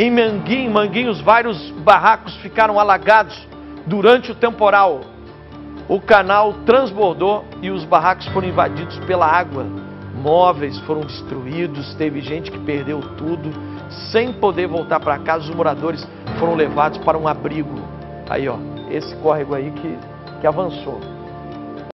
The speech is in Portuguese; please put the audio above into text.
Em Manguinhos, Manguinhos, vários barracos ficaram alagados durante o temporal. O canal transbordou e os barracos foram invadidos pela água. Móveis foram destruídos, teve gente que perdeu tudo, sem poder voltar para casa. Os moradores foram levados para um abrigo. Aí, ó, esse córrego aí que, que avançou.